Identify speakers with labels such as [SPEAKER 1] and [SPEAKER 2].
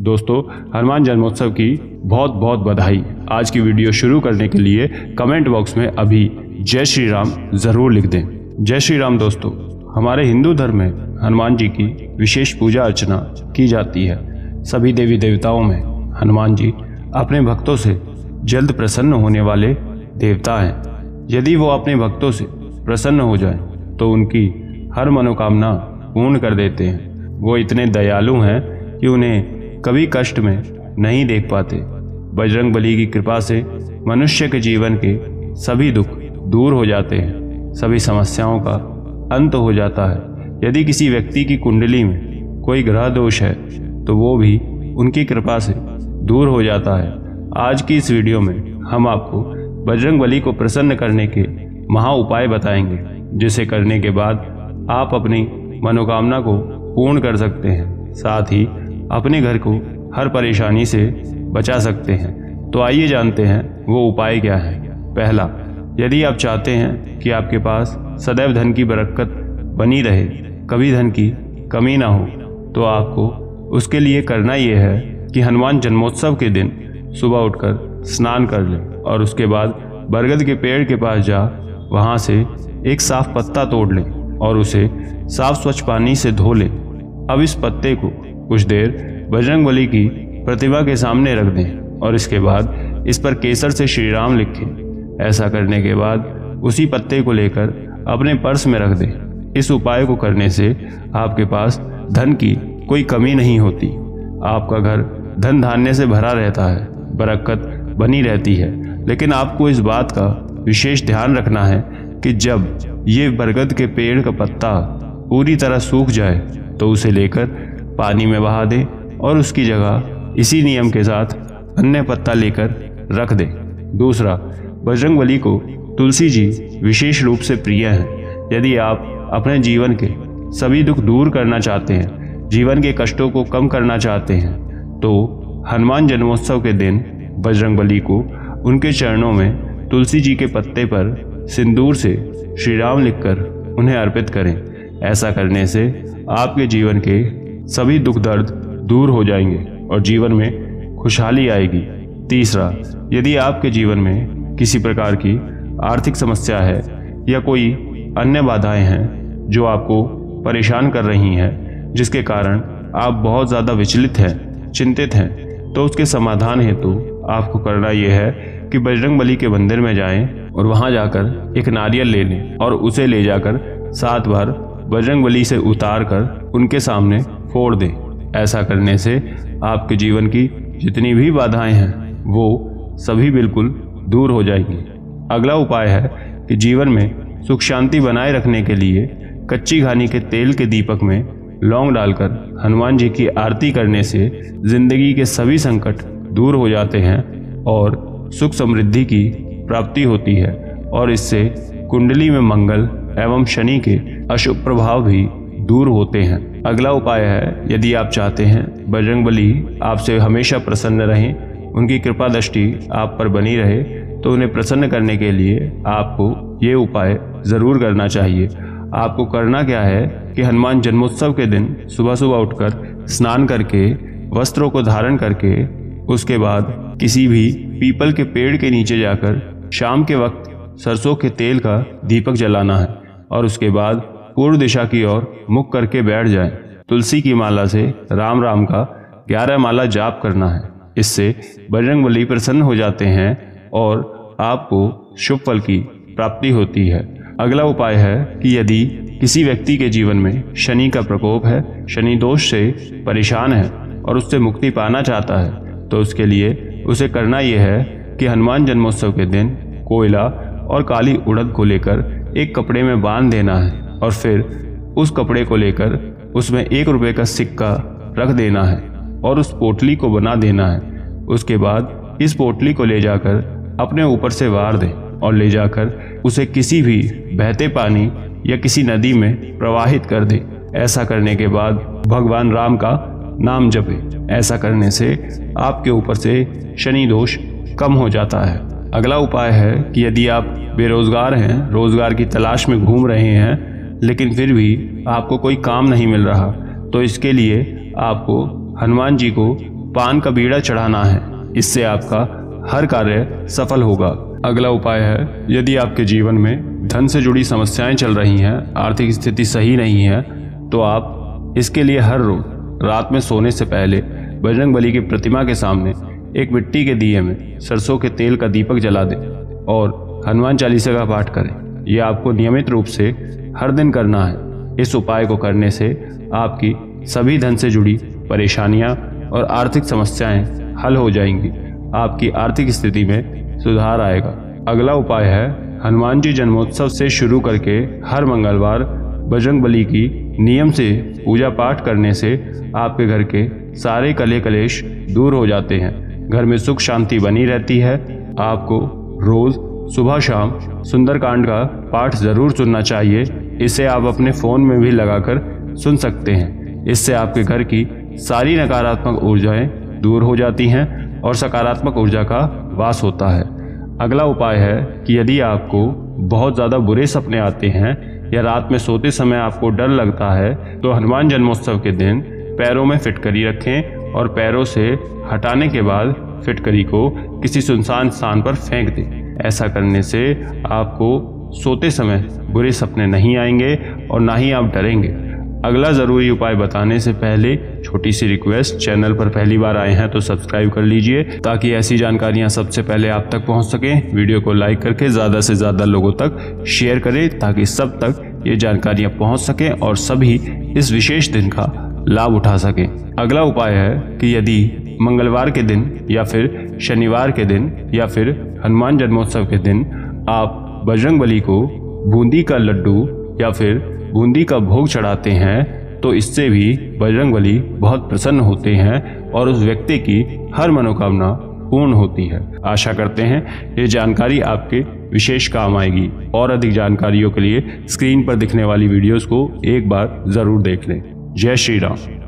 [SPEAKER 1] दोस्तों, हनुमान जन्मोत्सव की बहुत बहुत बधाई। आज की वीडियो शुरू करने के लिए कमेंट बॉक्स में अभी जय श्री राम ज़रूर लिख दें। जय श्री राम दोस्तों, हमारे हिंदू धर्म में हनुमान जी की विशेष पूजा अर्चना की जाती है। सभी देवी देवताओं में हनुमान जी अपने भक्तों से जल्द प्रसन्न होने वाले देवता हैं। यदि वो अपने भक्तों से प्रसन्न हो जाएँ तो उनकी हर मनोकामना पूर्ण कर देते हैं। वो इतने दयालु हैं कि उन्हें कभी कष्ट में नहीं देख पाते। बजरंग बली की कृपा से मनुष्य के जीवन के सभी दुख दूर हो जाते हैं। सभी समस्याओं का अंत हो जाता है। यदि किसी व्यक्ति की कुंडली में कोई ग्रह दोष है तो वो भी उनकी कृपा से दूर हो जाता है। आज की इस वीडियो में हम आपको बजरंग बली को प्रसन्न करने के महा उपाय बताएँगे, जिसे करने के बाद आप अपनी मनोकामना को पूर्ण कर सकते हैं। साथ ही अपने घर को हर परेशानी से बचा सकते हैं। तो आइए जानते हैं, वो उपाय क्या है। पहला, यदि आप चाहते हैं कि आपके पास सदैव धन की बरकत बनी रहे, कभी धन की कमी ना हो तो आपको उसके लिए करना ये है कि हनुमान जन्मोत्सव के दिन सुबह उठकर स्नान कर लें और उसके बाद बरगद के पेड़ के पास जा, वहाँ से एक साफ़ पत्ता तोड़ लें और उसे साफ़ स्वच्छ पानी से धो लें। अब इस पत्ते को कुछ देर बजरंग बली की प्रतिमा के सामने रख दें और इसके बाद इस पर केसर से श्री राम लिखें। ऐसा करने के बाद उसी पत्ते को लेकर अपने पर्स में रख दें। इस उपाय को करने से आपके पास धन की कोई कमी नहीं होती। आपका घर धन धान्य से भरा रहता है, बरकत बनी रहती है। लेकिन आपको इस बात का विशेष ध्यान रखना है कि जब ये बरगद के पेड़ का पत्ता पूरी तरह सूख जाए तो उसे लेकर पानी में बहा दें और उसकी जगह इसी नियम के साथ अन्य पत्ता लेकर रख दें। दूसरा बजरंग बली को तुलसी जी विशेष रूप से प्रिय हैं। यदि आप अपने जीवन के सभी दुख दूर करना चाहते हैं, जीवन के कष्टों को कम करना चाहते हैं तो हनुमान जन्मोत्सव के दिन बजरंग बली को उनके चरणों में तुलसी जी के पत्ते पर सिंदूर से श्री राम लिखकर उन्हें अर्पित करें। ऐसा करने से आपके जीवन के सभी दुख दर्द दूर हो जाएँगे और जीवन में खुशहाली आएगी। तीसरा, यदि आपके जीवन में किसी प्रकार की आर्थिक समस्या है या कोई अन्य बाधाएँ हैं जो आपको परेशान कर रही हैं, जिसके कारण आप बहुत ज़्यादा विचलित हैं, चिंतित हैं तो उसके समाधान हेतु तो आपको करना यह है कि बजरंग बली के मंदिर में जाएँ और वहाँ जाकर एक नारियल ले लें और उसे ले जाकर सात बार बजरंग बली से उतार कर उनके सामने फोड़ दें। ऐसा करने से आपके जीवन की जितनी भी बाधाएँ हैं, वो सभी बिल्कुल दूर हो जाएँगी। अगला उपाय है कि जीवन में सुख शांति बनाए रखने के लिए कच्ची घानी के तेल के दीपक में लौंग डालकर हनुमान जी की आरती करने से ज़िंदगी के सभी संकट दूर हो जाते हैं और सुख समृद्धि की प्राप्ति होती है। और इससे कुंडली में मंगल एवं शनि के अशुभ प्रभाव भी दूर होते हैं। अगला उपाय है, यदि आप चाहते हैं, बजरंग बली आपसे हमेशा प्रसन्न रहें, उनकी कृपा दृष्टि आप पर बनी रहे तो उन्हें प्रसन्न करने के लिए आपको ये उपाय ज़रूर करना चाहिए। आपको करना क्या है कि हनुमान जन्मोत्सव के दिन सुबह सुबह उठकर स्नान करके, वस्त्रों को धारण करके, उसके बाद किसी भी पीपल के पेड़ के नीचे जाकर शाम के वक्त सरसों के तेल का दीपक जलाना है, और उसके बाद पूर्व दिशा की ओर मुख करके बैठ जाएँ। तुलसी की माला से राम राम का ग्यारह माला जाप करना है। इससे बजरंग बली प्रसन्न हो जाते हैं और आपको शुभ फल की प्राप्ति होती है। अगला उपाय है कि यदि किसी व्यक्ति के जीवन में शनि का प्रकोप है, शनि दोष से परेशान है और उससे मुक्ति पाना चाहता है तो उसके लिए उसे करना यह है कि हनुमान जन्मोत्सव के दिन कोयला और काली उड़द को लेकर एक कपड़े में बाँध देना है। और फिर उस कपड़े को लेकर उसमें एक रुपये का सिक्का रख देना है और उस पोटली को बना देना है। उसके बाद इस पोटली को ले जाकर अपने ऊपर से वार दें और ले जाकर उसे किसी भी बहते पानी या किसी नदी में प्रवाहित कर दें। ऐसा करने के बाद भगवान राम का नाम जपे। ऐसा करने से आपके ऊपर से शनि दोष कम हो जाता है। अगला उपाय है कि यदि आप बेरोजगार हैं, रोज़गार की तलाश में घूम रहे हैं लेकिन फिर भी आपको कोई काम नहीं मिल रहा। तो इसके लिए आपको हनुमान जी को पान का बीड़ा चढ़ाना है। इससे आपका हर कार्य सफल होगा। अगला उपाय है, यदि आपके जीवन में धन से जुड़ी समस्याएँ चल रही हैं, आर्थिक स्थिति सही नहीं है तो आप इसके लिए हर रोज रात में सोने से पहले बजरंग बली की प्रतिमा के सामने एक मिट्टी के दिए में सरसों के तेल का दीपक जला दें और हनुमान चालीसा का पाठ करें। यह आपको नियमित रूप से हर दिन करना है। इस उपाय को करने से आपकी सभी धन से जुड़ी परेशानियाँ और आर्थिक समस्याएँ हल हो जाएँगी। आपकी आर्थिक स्थिति में सुधार आएगा। अगला उपाय है, हनुमान जी जन्मोत्सव से शुरू करके हर मंगलवार बजरंग बली की नियम से पूजा पाठ करने से आपके घर के सारे कले कलेश दूर हो जाते हैं। घर में सुख शांति बनी रहती है। आपको रोज सुबह शाम सुंदरकांड का पाठ ज़रूर सुनना चाहिए। इसे आप अपने फ़ोन में भी लगाकर सुन सकते हैं। इससे आपके घर की सारी नकारात्मक ऊर्जाएँ दूर हो जाती हैं और सकारात्मक ऊर्जा का वास होता है। अगला उपाय है कि यदि आपको बहुत ज़्यादा बुरे सपने आते हैं या रात में सोते समय आपको डर लगता है तो हनुमान जन्मोत्सव के दिन पैरों में फिटकरी रखें और पैरों से हटाने के बाद फिटकरी को किसी सुनसान स्थान पर फेंक दें। ऐसा करने से आपको सोते समय बुरे सपने नहीं आएँगे और ना ही आप डरेंगे। अगला ज़रूरी उपाय बताने से पहले छोटी सी रिक्वेस्ट चैनल पर पहली बार आए हैं तो सब्सक्राइब कर लीजिए ताकि ऐसी जानकारियाँ सबसे पहले आप तक पहुँच सकें। वीडियो को लाइक करके ज़्यादा से ज़्यादा लोगों तक शेयर करें ताकि सब तक ये जानकारियाँ पहुँच सकें और सभी इस विशेष दिन का लाभ उठा सकें। अगला उपाय है कि यदि मंगलवार के दिन या फिर शनिवार के दिन या फिर हनुमान जन्मोत्सव के दिन आप बजरंग बली को बूंदी का लड्डू या फिर बूंदी का भोग चढ़ाते हैं तो इससे भी बजरंग बली बहुत प्रसन्न होते हैं और उस व्यक्ति की हर मनोकामना पूर्ण होती है। आशा करते हैं ये जानकारी आपके विशेष काम आएगी और अधिक जानकारियों के लिए स्क्रीन पर दिखने वाली वीडियोस को एक बार ज़रूर देख लें। जय श्री राम।